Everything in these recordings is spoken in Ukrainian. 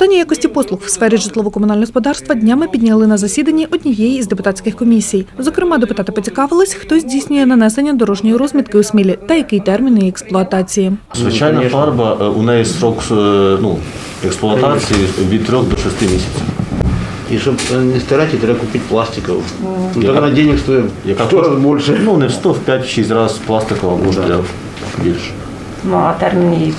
Питання якості послуг в сфері житлово-комунального господарства днями підняли на засіданні однієї із депутатських комісій. Зокрема, депутати поцікавились, хто здійснює нанесення дорожньої розмітки у смілі та який термін її експлуатації. Звичайна фарба, е, у неї срок е, ну, експлуатації від 3 до 6 місяців. И чтобы не стирать, треба купить пластиковую. Ну, так она денег стоит Яка в сто раз больше. Ну, не в 100, в 5-6 разів пластикова, може для більше. Ну, а термін її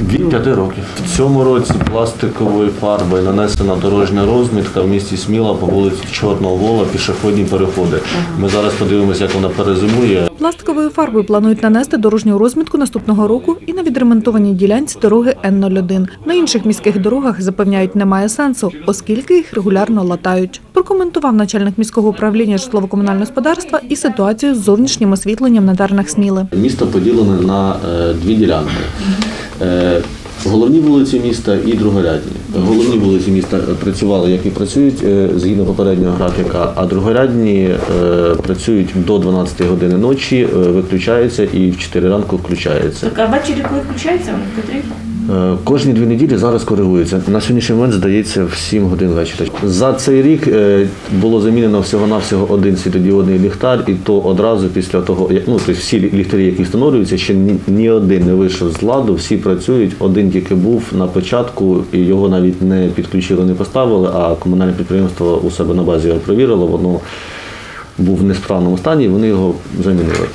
Від 5 років. В цьому році пластиковою фарбою нанесена дорожня розмітка в місті Сміла по вулиці Чорного Вола, пішохідні переходи. Ми зараз подивимося, як вона перезимує. Пластиковою фарбою планують нанести дорожню розмітку наступного року і на відремонтованій ділянці дороги Н-01. На інших міських дорогах запевняють, немає сенсу, оскільки їх регулярно латають. Прокоментував начальник міського управління житлово-комунального господарства і ситуацію з зовнішнім освітленням на тернах Сміли. Місто поділене на е, дві ділянки. Е, Головні вулиці міста і другорядні. Головні вулиці міста працювали, як і працюють е, згідно попереднього графіка, а другорядні е, працюють до 12 години ночі, виключаються і в 4 ранку включаються. Так, а ввечері, коли включається, вони потрібно? Е, Кожні дві неділі зараз коригується. На сьогоднішній момент здається в 7 годин вечора. За цей рік е, було замінено всього-навсього один світодіодний ліхтар, і то одразу після того, як ну тобто всі ліхтарі, які встановлюються, ще ні, ні один не вийшов з ладу, всі працюють. Один тільки був на початку, і його навіть не підключили, не поставили. А комунальне підприємство у себе на базі його перевірило. Воно був в несправному стані, вони його замінили.